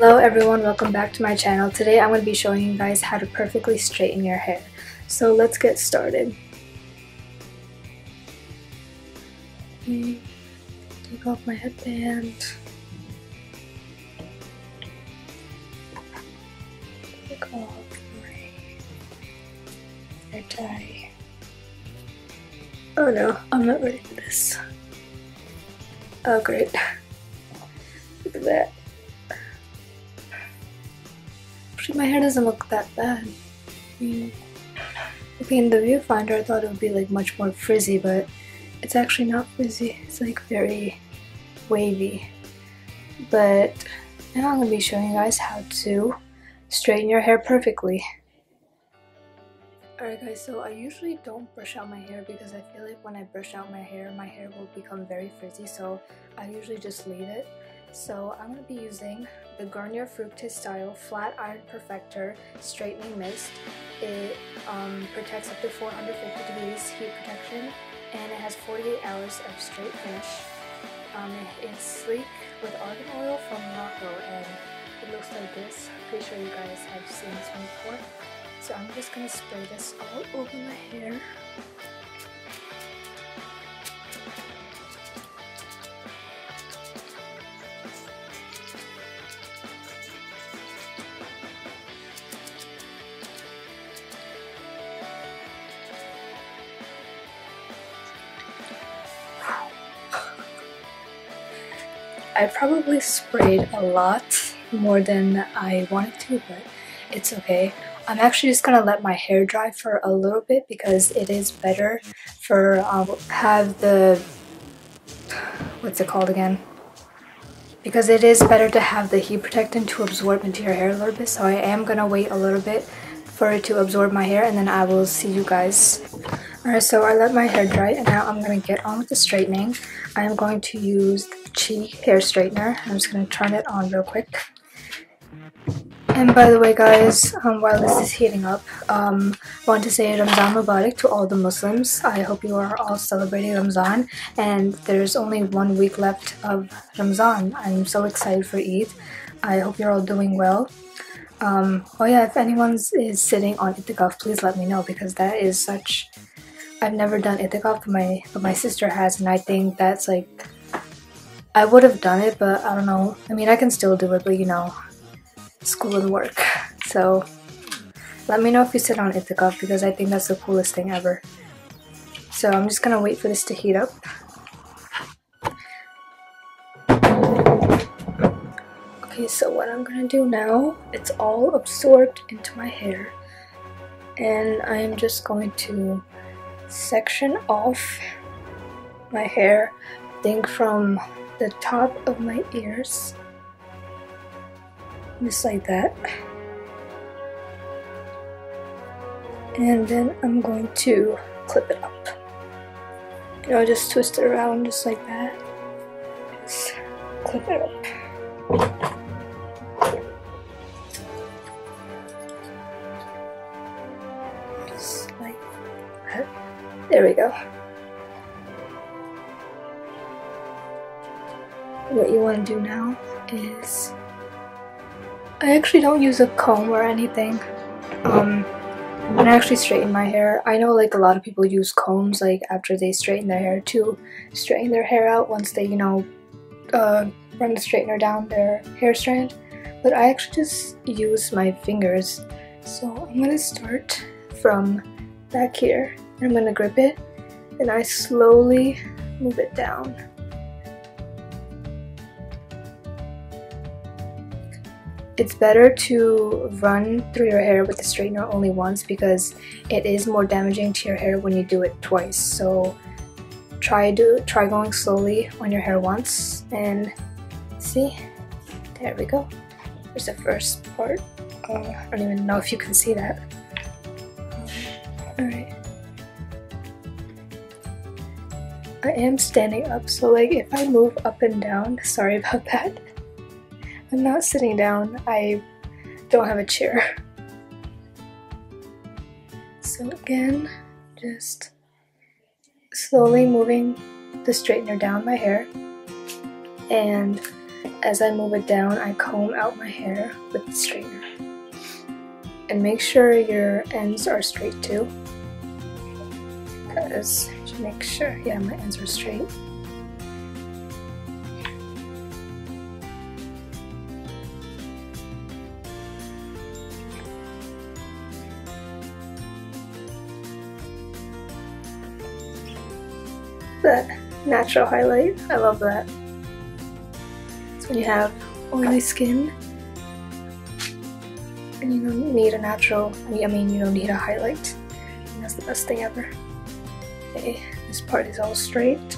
Hello everyone, welcome back to my channel. Today I'm going to be showing you guys how to perfectly straighten your hair. So let's get started. Take off my headband. Take off my hair tie. Oh no, I'm not ready for this. Oh great. Look at that. Actually, my hair doesn't look that bad. I mean, looking in the viewfinder, I thought it would be like much more frizzy, but it's actually not frizzy. It's like very wavy. But now I'm going to be showing you guys how to straighten your hair perfectly. Alright guys, so I usually don't brush out my hair because I feel like when I brush out my hair, my hair will become very frizzy, so I usually just leave it. So I'm going to be using the Garnier Fructis Style Flat Iron Perfector Straightening Mist. It um, protects up to 450 degrees heat protection and it has 48 hours of straight finish. Um, it's sleek with argan oil from Morocco and it looks like this. Pretty sure you guys have seen this one before. So I'm just going to spray this all over my hair. I probably sprayed a lot more than I wanted to, but it's okay. I'm actually just gonna let my hair dry for a little bit because it is better for um, have the what's it called again? Because it is better to have the heat protectant to absorb into your hair a little bit. So I am gonna wait a little bit for it to absorb my hair and then I will see you guys. Alright, so I let my hair dry and now I'm gonna get on with the straightening. I am going to use Chi hair straightener. I'm just gonna turn it on real quick. And by the way guys, um, while this is heating up, um, I want to say Ramzan Mubarak to all the Muslims. I hope you are all celebrating Ramzan and there's only one week left of Ramzan. I'm so excited for Eid. I hope you're all doing well. Um, oh yeah, if anyone is sitting on itikaf, please let me know because that is such... I've never done itikaf, but my, but my sister has and I think that's like... I would have done it, but I don't know. I mean, I can still do it, but you know, school and work. So let me know if you sit on itikaf because I think that's the coolest thing ever. So I'm just gonna wait for this to heat up. Okay, so what I'm gonna do now, it's all absorbed into my hair. And I'm just going to section off my hair, I think from the top of my ears. Just like that. And then I'm going to clip it up. And I'll just twist it around just like that. Just clip it up. Just like that. There we go what you want to do now is I actually don't use a comb or anything um, when I actually straighten my hair. I know like a lot of people use combs like after they straighten their hair to straighten their hair out once they, you know, uh, run the straightener down their hair strand. But I actually just use my fingers. So I'm to start from back here. And I'm going to grip it and I slowly move it down. It's better to run through your hair with the straightener only once because it is more damaging to your hair when you do it twice. So try to try going slowly on your hair once and see. There we go. There's the first part. Uh, I don't even know if you can see that. Alright. I am standing up, so like if I move up and down, sorry about that. I'm not sitting down. I don't have a chair. So again, just slowly moving the straightener down my hair. And as I move it down, I comb out my hair with the straightener. And make sure your ends are straight too. Because, make sure, yeah, my ends are straight. Natural highlight. I love that. When you have oily skin and you don't need a natural, I mean you don't need a highlight. that's the best thing ever. Okay, this part is all straight.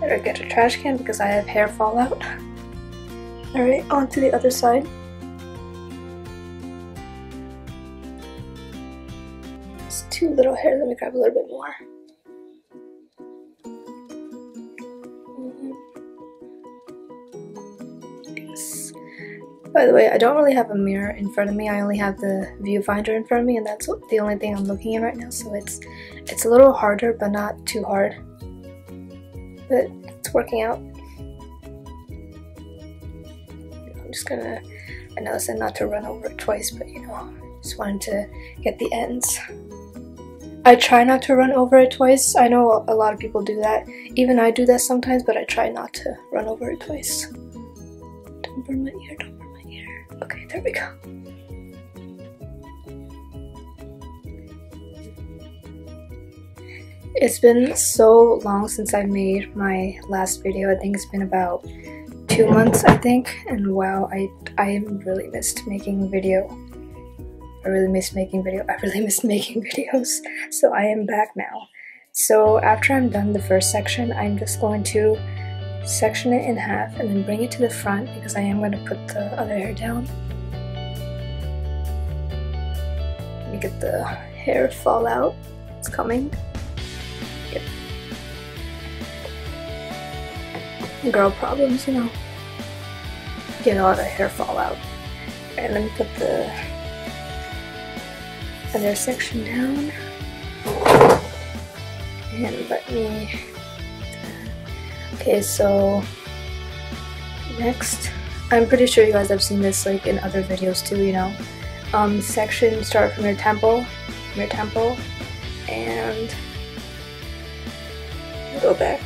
Better get a trash can because I have hair fallout. Alright, on to the other side. It's too little hair, let me grab a little bit more. By the way, I don't really have a mirror in front of me. I only have the viewfinder in front of me and that's the only thing I'm looking at right now. So it's it's a little harder, but not too hard. But it's working out. I'm just gonna, I know I said not to run over it twice, but you know, just wanted to get the ends. I try not to run over it twice. I know a lot of people do that. Even I do that sometimes, but I try not to run over it twice. Don't burn my ear, don't Okay, there we go. It's been so long since I made my last video. I think it's been about two months, I think. And wow, I, I really missed making video. I really missed making video. I really missed making videos. So I am back now. So after I'm done the first section, I'm just going to section it in half and then bring it to the front because I am going to put the other hair down. Let me get the hair fall out. It's coming. Yep. Girl problems, you know. Get a lot of hair fall out. And let me put the other section down. And let me Okay, so next, I'm pretty sure you guys have seen this like in other videos too, you know. Um, section start from your temple, from your temple, and go back.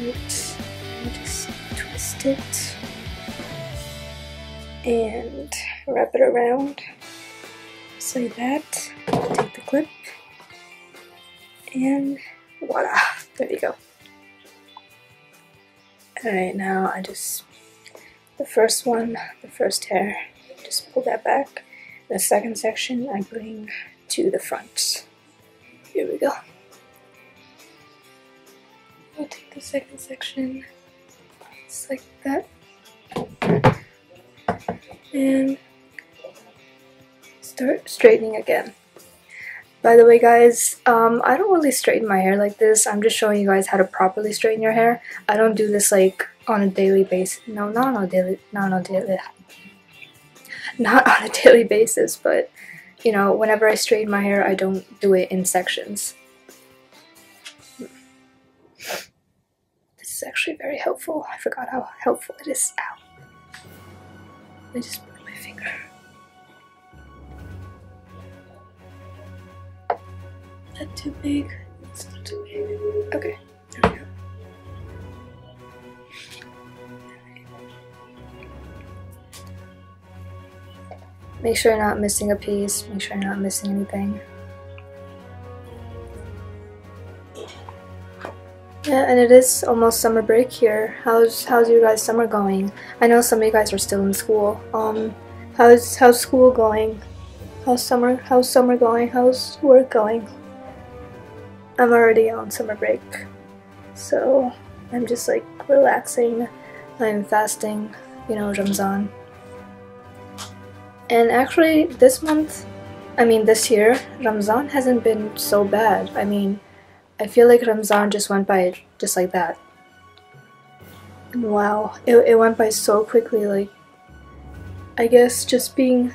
Right, just twist it and wrap it around like that. Take the clip and voila, there you go. Alright, now I just, the first one, the first hair, just pull that back. The second section I bring to the front. Here we go. I'll take the second section, just like that. And start straightening again. By the way guys, um, I don't really straighten my hair like this. I'm just showing you guys how to properly straighten your hair. I don't do this like on a daily basis. No, not on a daily, not on a daily, not on a daily basis, but you know, whenever I straighten my hair, I don't do it in sections. This is actually very helpful. I forgot how helpful it is. Ow. I just that too big? It's not too big. Okay. Make sure you're not missing a piece. Make sure you're not missing anything. Yeah, and it is almost summer break here. How's how's your guys' summer going? I know some of you guys are still in school. Um, how's how's school going? How's summer how's summer going? How's work going? I'm already on summer break, so I'm just like relaxing. I'm fasting, you know, Ramzan. And actually, this month, I mean, this year, Ramzan hasn't been so bad. I mean, I feel like Ramzan just went by just like that. And wow, it, it went by so quickly. Like, I guess just being.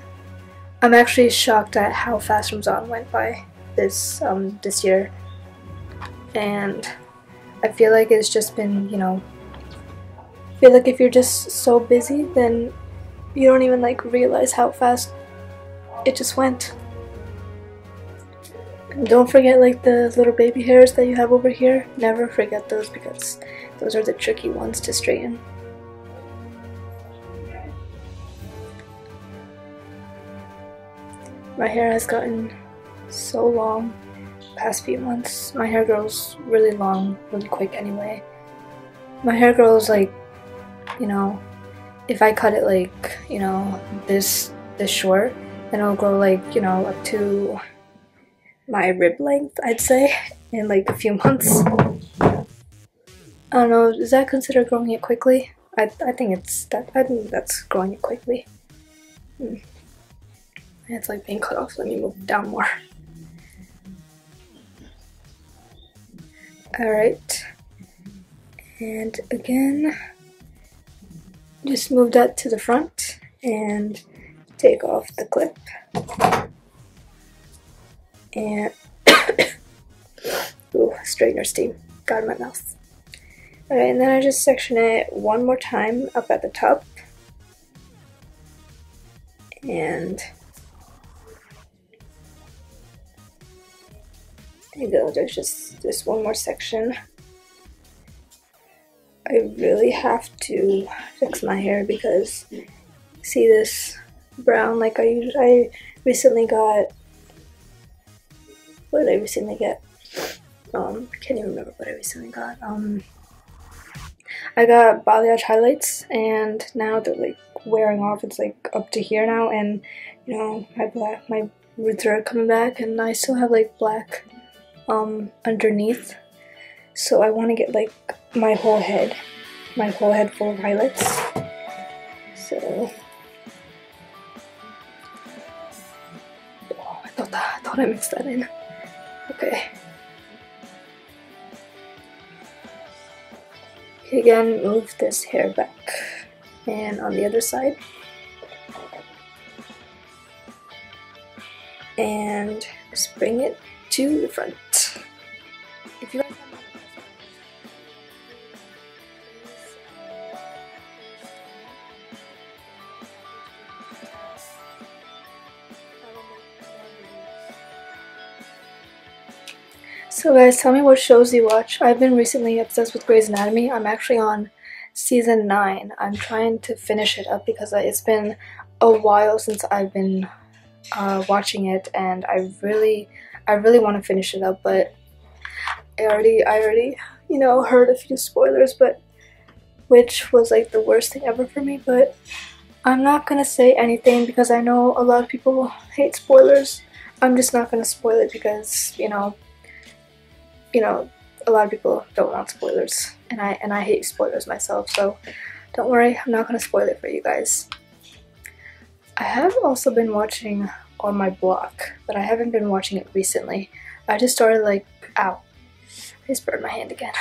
I'm actually shocked at how fast Ramzan went by this um, this year, and I feel like it's just been you know. I feel like if you're just so busy, then you don't even like realize how fast it just went. And don't forget like the little baby hairs that you have over here. Never forget those because those are the tricky ones to straighten. My hair has gotten so long past few months. My hair grows really long, really quick anyway. My hair grows like, you know, if I cut it like, you know, this this short, then it'll grow like, you know, up to my rib length, I'd say, in like a few months. I don't know, is that considered growing it quickly? I, I think it's that I think that's growing it quickly. Hmm. It's like being cut off, let me move down more. Alright. And again, just move that to the front and take off the clip. And ooh, straightener steam got my mouth. Alright, and then I just section it one more time up at the top. And there you go, there's just this one more section. I really have to fix my hair because see this brown like I I recently got what did I recently get? Um, can't even remember what I recently got. Um, I got balayage highlights and now they're like wearing off. It's like up to here now and you know my black my roots are coming back and I still have like black um underneath. So I want to get like my whole head, my whole head full of highlights. So oh, I thought that I thought I mixed that in. Okay. Again, move this hair back. And on the other side. And just bring it to the front. So guys, tell me what shows you watch. I've been recently obsessed with Grey's Anatomy. I'm actually on season 9. I'm trying to finish it up because it's been a while since I've been uh, watching it and I really, I really want to finish it up but I already, I already, you know, heard a few spoilers but which was like the worst thing ever for me but I'm not gonna say anything because I know a lot of people hate spoilers. I'm just not gonna spoil it because, you know, you know, a lot of people don't want spoilers, and I and I hate spoilers myself. So don't worry, I'm not gonna spoil it for you guys. I have also been watching on my block, but I haven't been watching it recently. I just started like, ow, I just burned my hand again.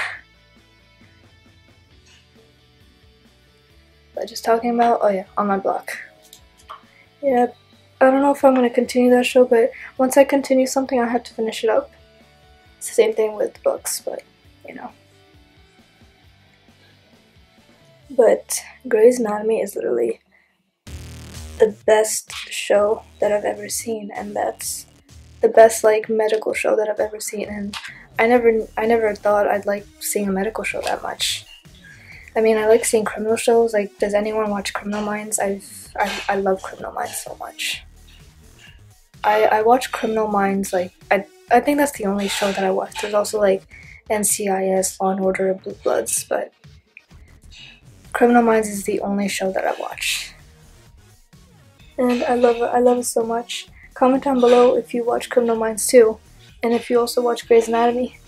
But just talking about, oh yeah, on my block. Yeah, I don't know if I'm gonna continue that show, but once I continue something, I have to finish it up. Same thing with books, but you know. But Grey's Anatomy is literally the best show that I've ever seen, and that's the best like medical show that I've ever seen. And I never, I never thought I'd like seeing a medical show that much. I mean, I like seeing criminal shows. Like, does anyone watch Criminal Minds? I've, I, I love Criminal Minds so much. I, I watch Criminal Minds like I I think that's the only show that I watch. There's also like NCIS, Law and Order, Blue Bloods, but Criminal Minds is the only show that I watch. And I love it. I love it so much. Comment down below if you watch Criminal Minds too, and if you also watch Grey's Anatomy.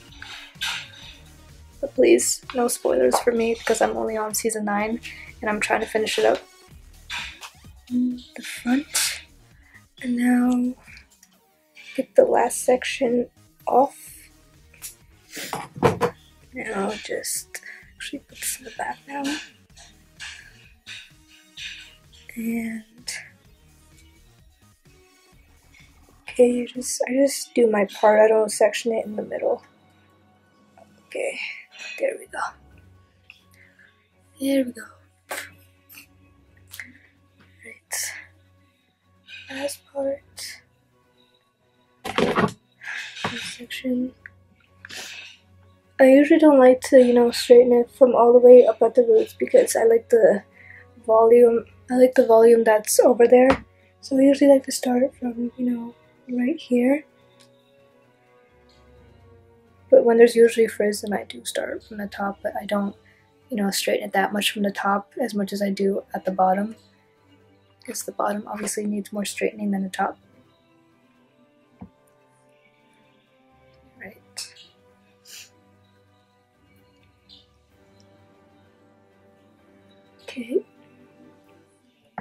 But please, no spoilers for me because I'm only on season 9 and I'm trying to finish it up. The front. And now get the last section off. Now just actually put this in the back now. And Okay, you just I just do my part. I don't section it in the middle. Okay, there we go. There we go. Right. Last part. I usually don't like to, you know, straighten it from all the way up at the roots because I like the volume. I like the volume that's over there. So I usually like to start from, you know, right here. But when there's usually frizz, then I do start from the top, but I don't, you know, straighten it that much from the top as much as I do at the bottom. Because the bottom obviously needs more straightening than the top.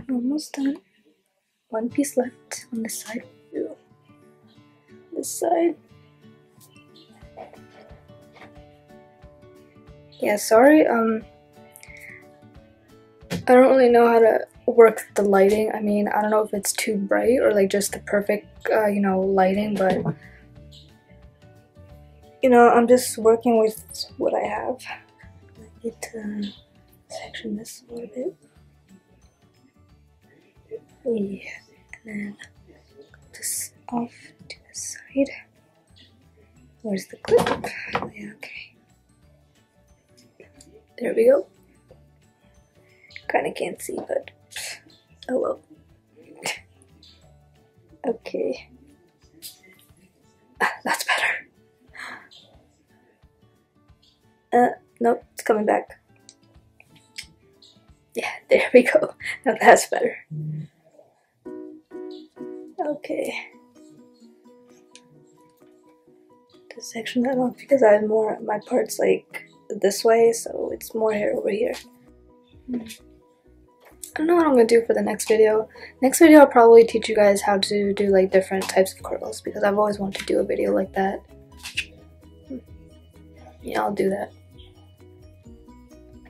Almost done. One piece left on this side. This side. Yeah, sorry, um, I don't really know how to work the lighting. I mean, I don't know if it's too bright or like just the perfect, uh, you know, lighting, but you know, I'm just working with what I have. I need to section this a little bit. Yeah, and then this off to the side. Where's the clip? Yeah, okay. There we go. Kinda can't see, but oh well. okay. Ah, that's better. Uh, nope, it's coming back. Yeah, there we go. Now that's better. Okay. This section that off because I have more, my parts like this way, so it's more hair over here. I don't know what I'm gonna do for the next video. Next video I'll probably teach you guys how to do like different types of curls because I've always wanted to do a video like that. Yeah, I'll do that.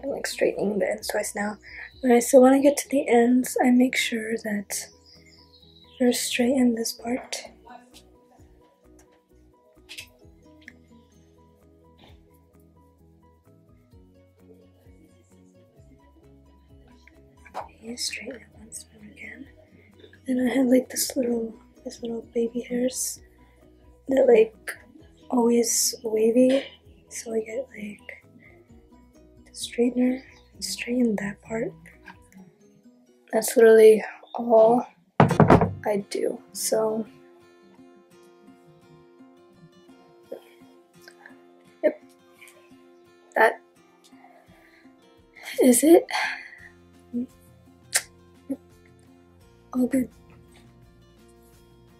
I'm like straightening the ends twice now. but I still want to get to the ends, I make sure that straighten this part. Okay, straighten it once more again. Then I have like this little, this little baby hairs that like always wavy, so I get like the straightener straighten that part. That's literally all I do. So, yep, that is it. All good.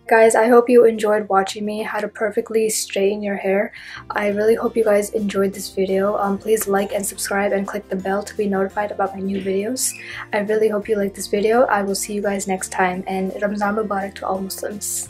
Guys, I hope you enjoyed watching me how to perfectly straighten your hair. I really hope you guys enjoyed this video. Um, please like and subscribe and click the bell to be notified about my new videos. I really hope you liked this video. I will see you guys next time and Ramzan Mubarak to all Muslims.